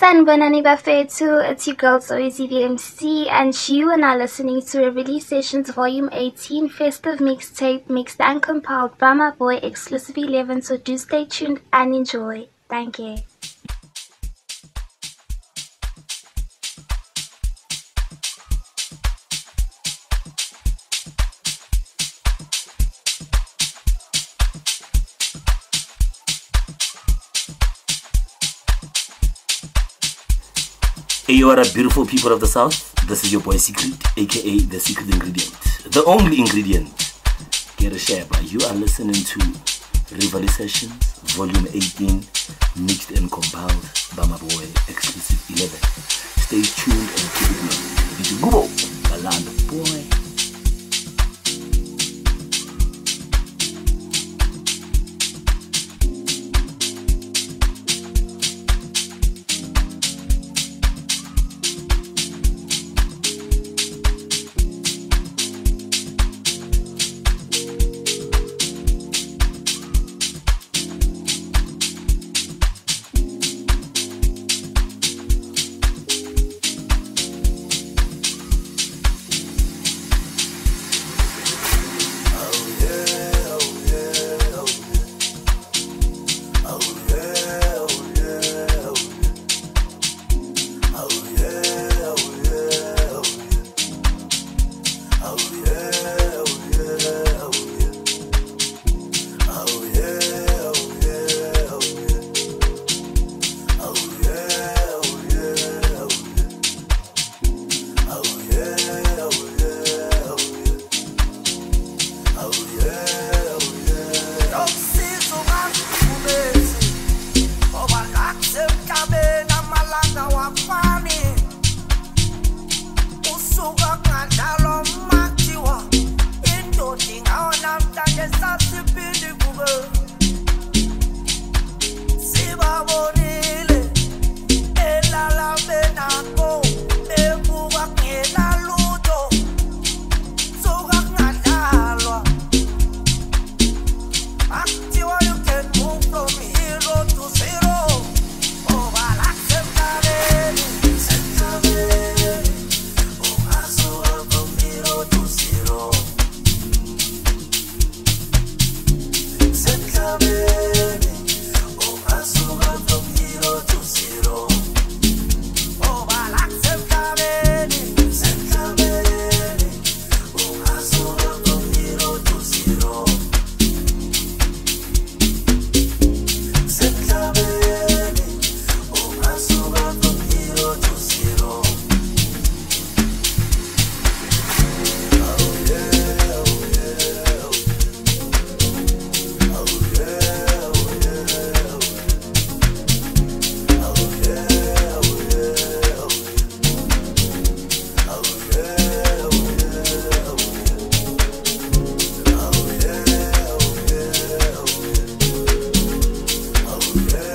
Sanibonani Bafetu, it's your girl Zoe MC, and you are now listening to Riverlea Sessions Volume 18 Festive Mixtape mixed and compiled by my boy Exclusive 11, so do stay tuned and enjoy. Thank you. Hey, are a beautiful people of the South. This is your boy Secret, aka the secret ingredient, the only ingredient. Get a share, but you are listening to Riverlea Sessions, Volume 18, mixed and compiled by my boy Exclusive 11. Stay tuned and keep it locked. Did you go? Balanda boy. Yeah.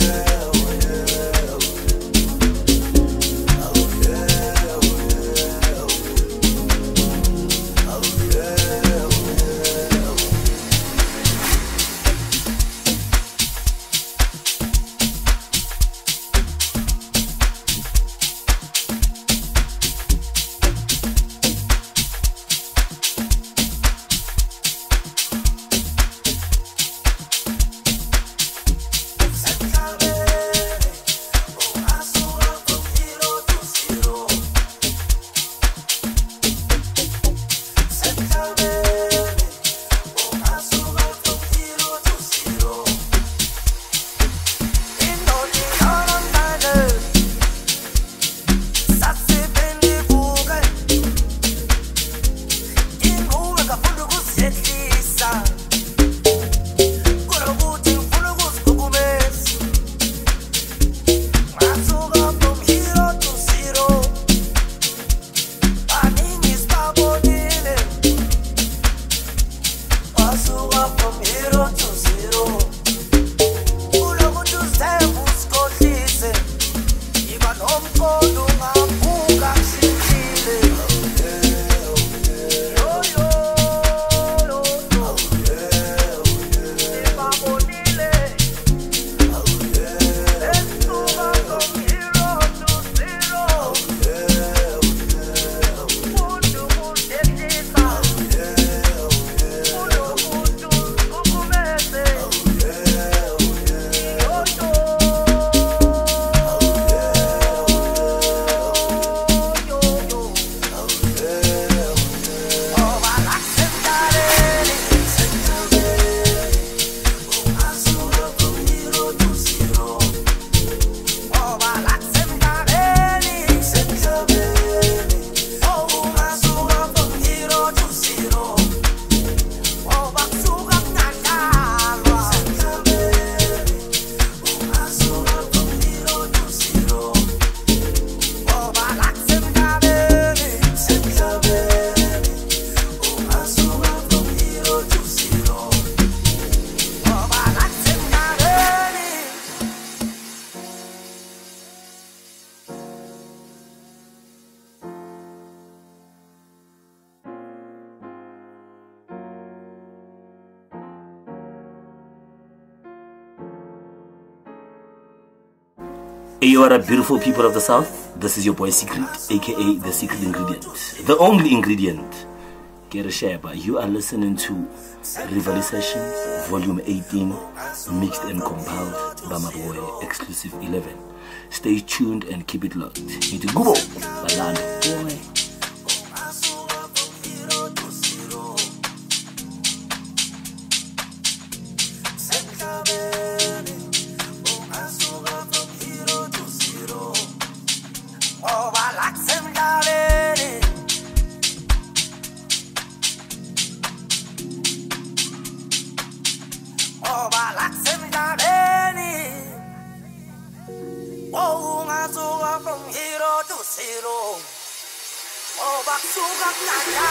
You beautiful people of the South. This is your boy Secret, aka the secret ingredient. The only ingredient. Get a share, but you are listening to Riverlea Sessions, Volume 18, mixed and compiled by my boy Exclusive 11. Stay tuned and keep it locked. Into Gubo. ọba láṣẹ́mi jáde ní. Wọ́n á sọ́wọ́ fún hero to zero. Ọba sùgbọ́n nàjà.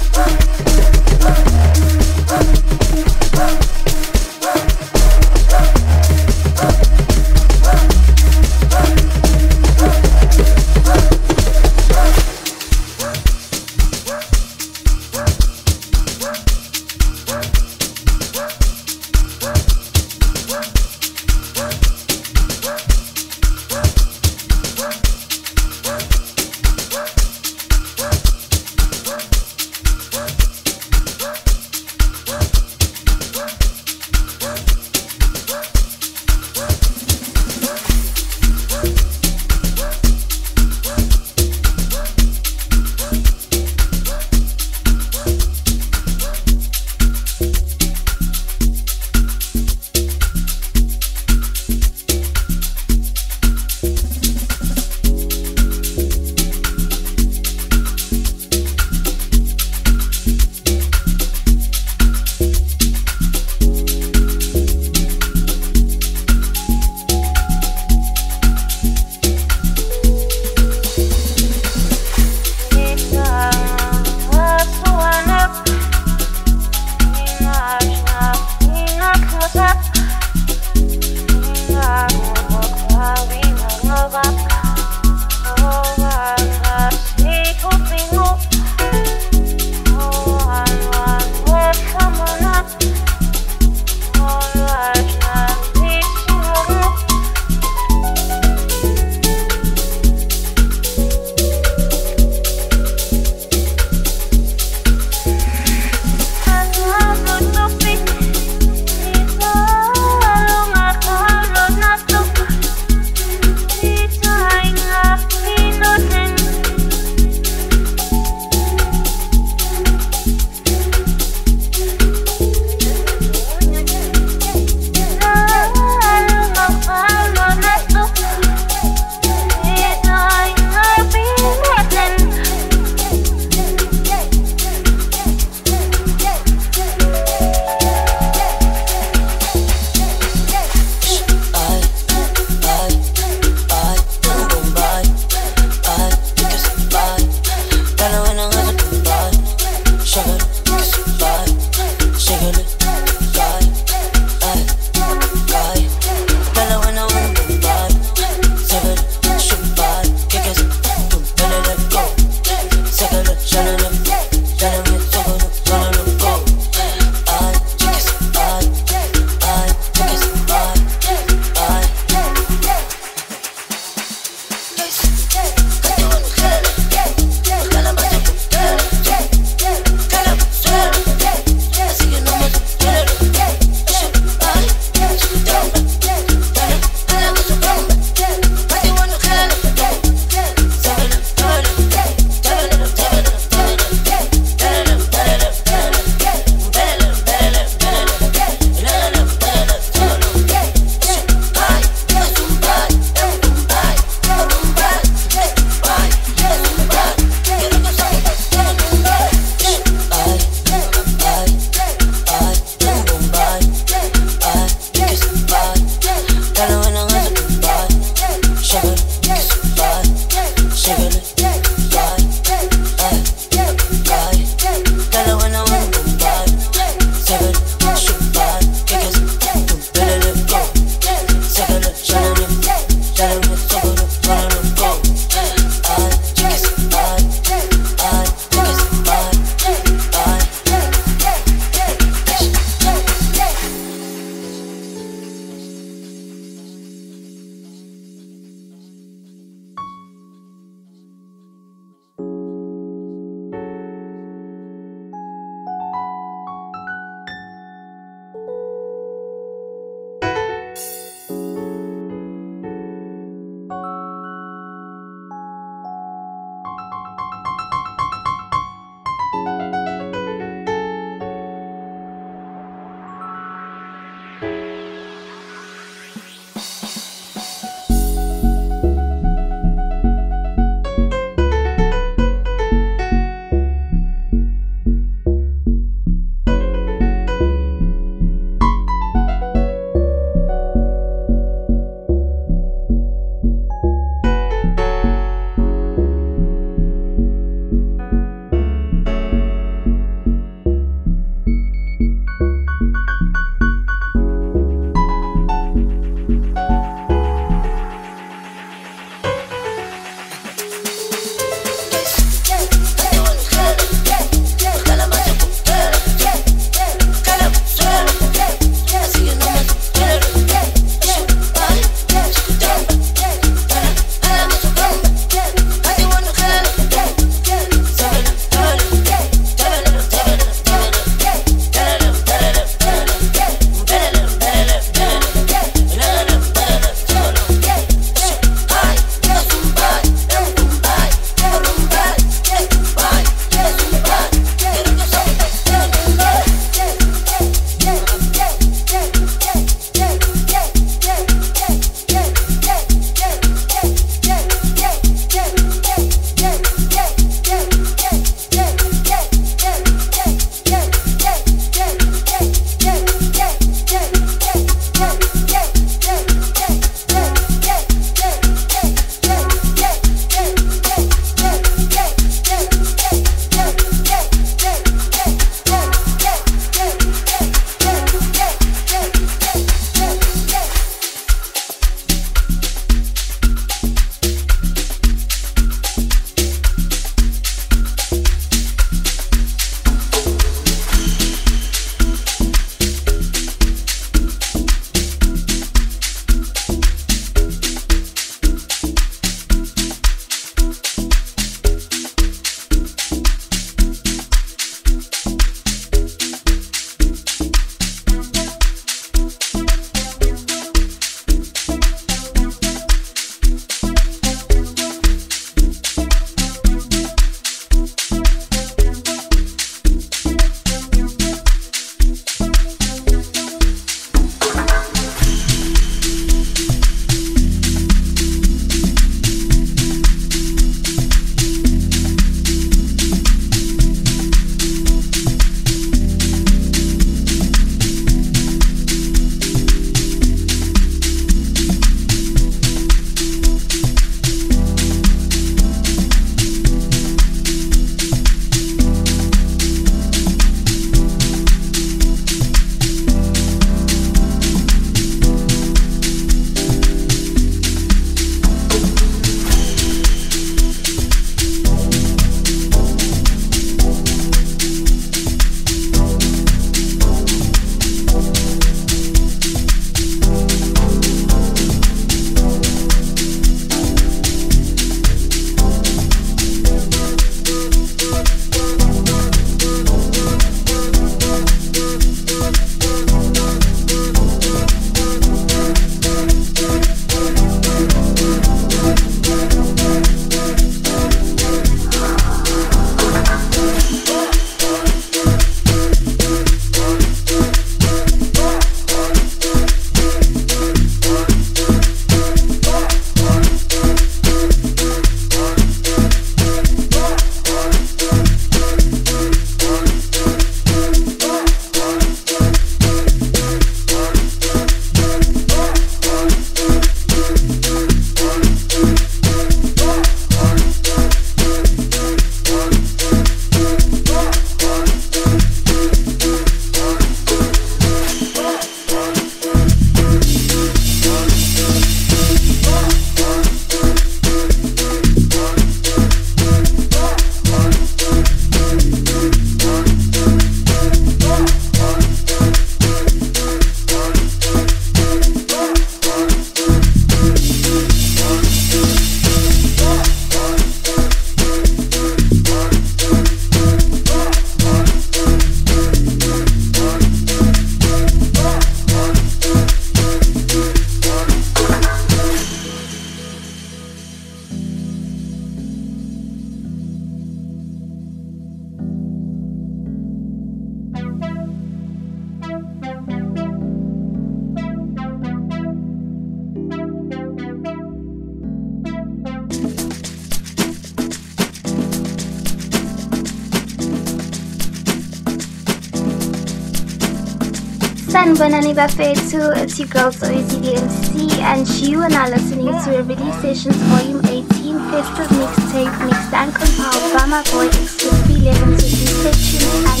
Sanibonani Bafetu, it's your girl Zoe MC, and you are now listening to Riverlea Sessions Volume 18 Festive Mixtape mixed and compiled by my boy Exclusive 11 so do stay tuned and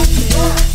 enjoy.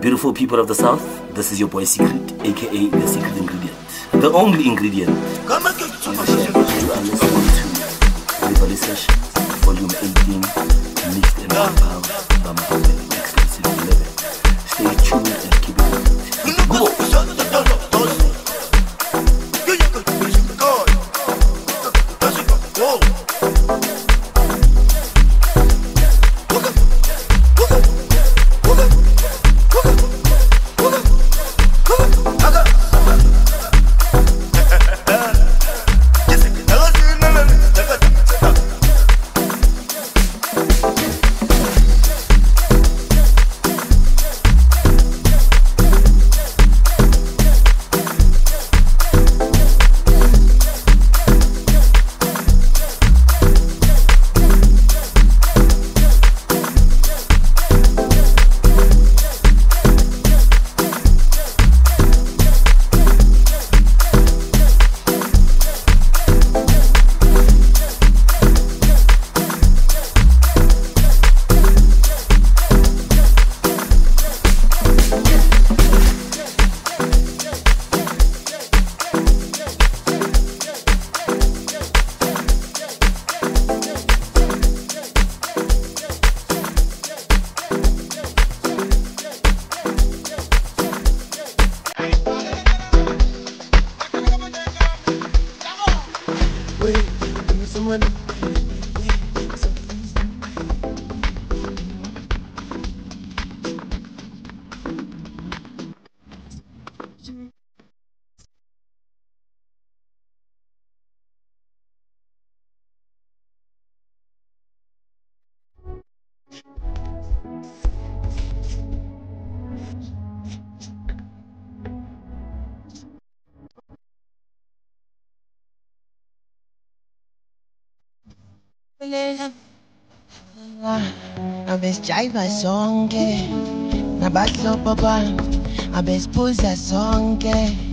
Beautiful people of the South. This is your boy Secret, aka the secret ingredient. The only ingredient. Abesijaiva sonke nabahlobo bam abesiphuza sonke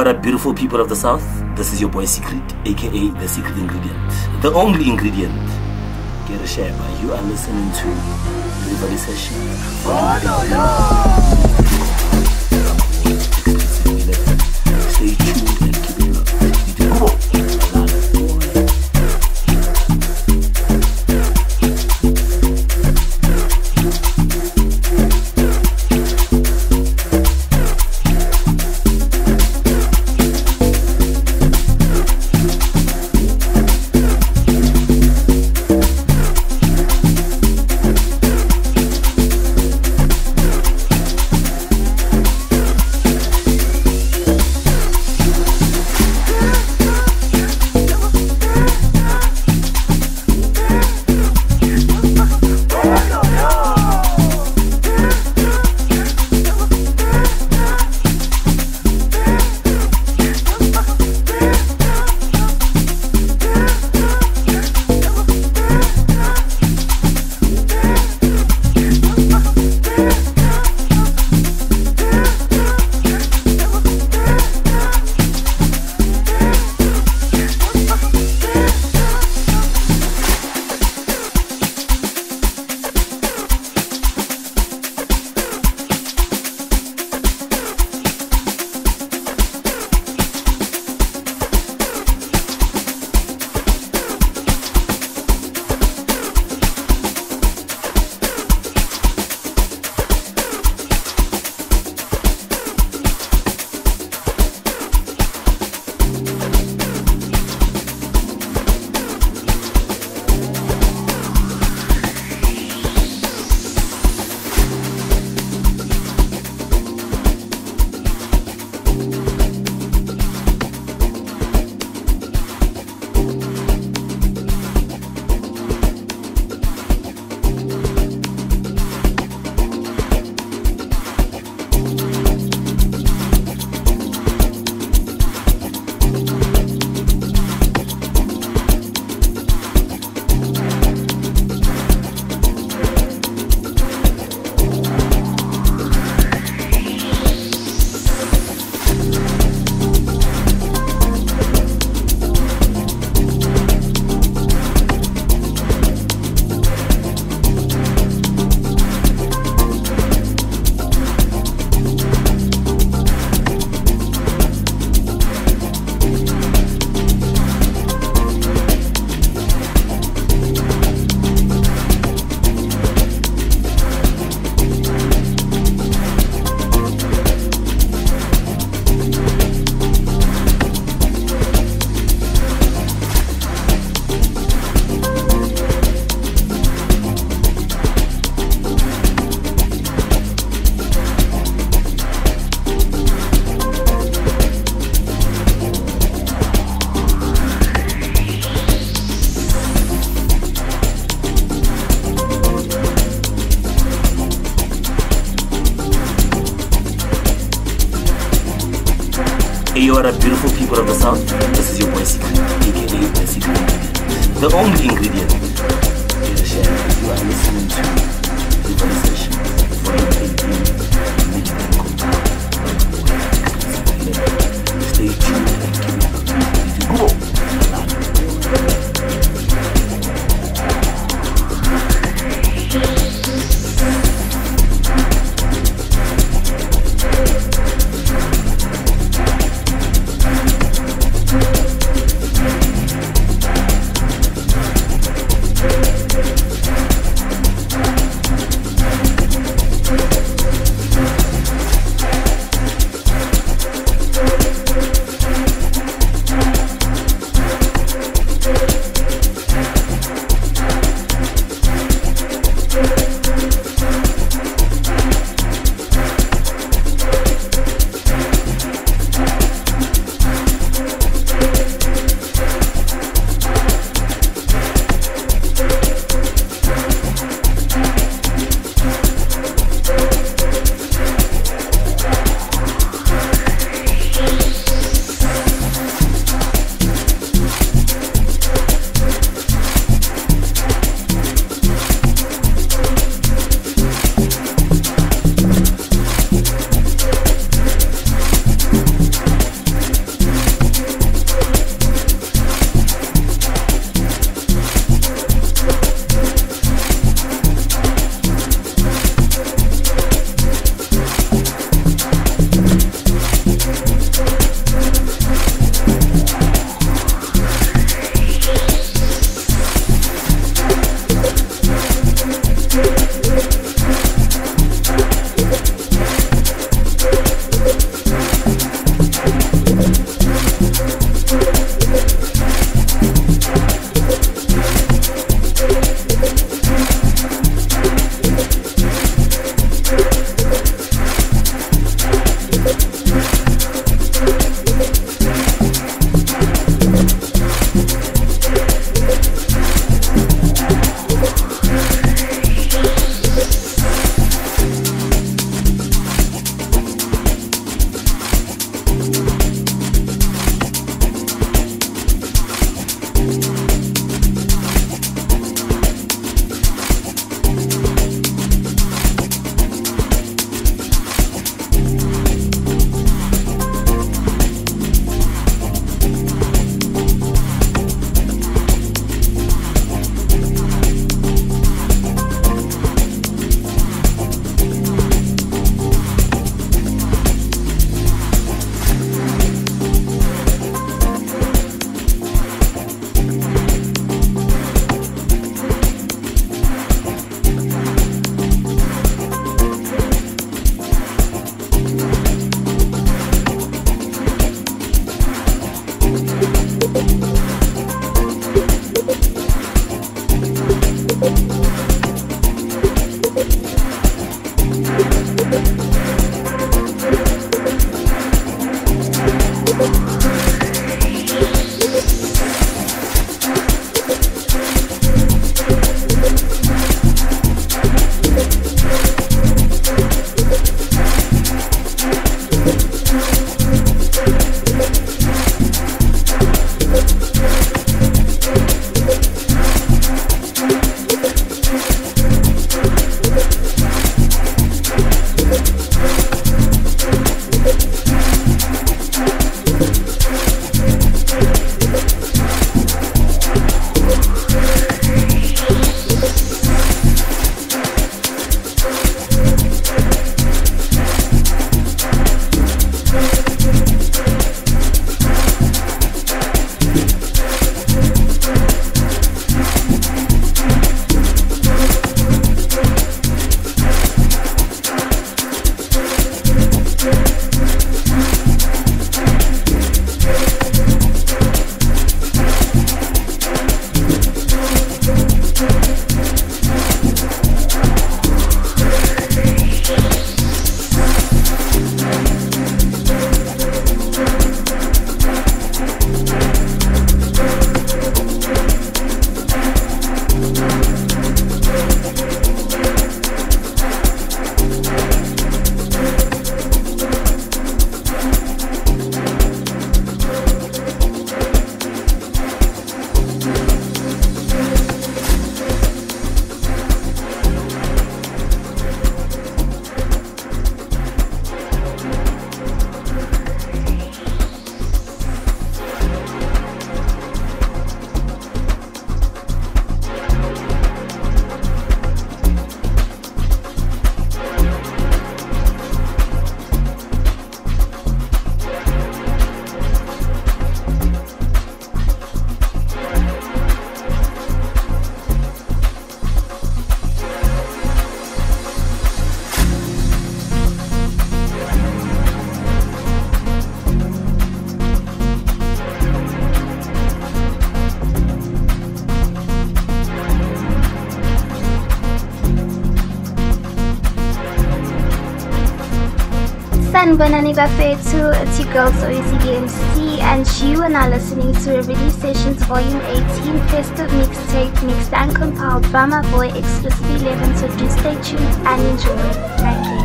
are a beautiful people of the South. This is your boy Secret, aka the secret ingredient. The only ingredient. Get a share, but you are listening to Riverlea Session. Stay tuned and keep it Sanibonani Bafetu, it's your girl Zoe MC, and you are now listening to a Riverlea Sessions Volume 18 Festive Mixtape mixed and compiled by my boy Exclusive 11. So do stay tuned and enjoy. Thank you.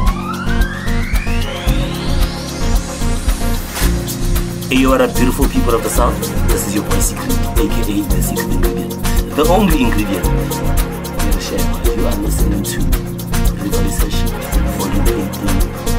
Hey, you are a beautiful people of the South. This is your boy Secret, aka the secret ingredient. The only ingredient. You're share. You are listening to Riverlea Session, Volume 18,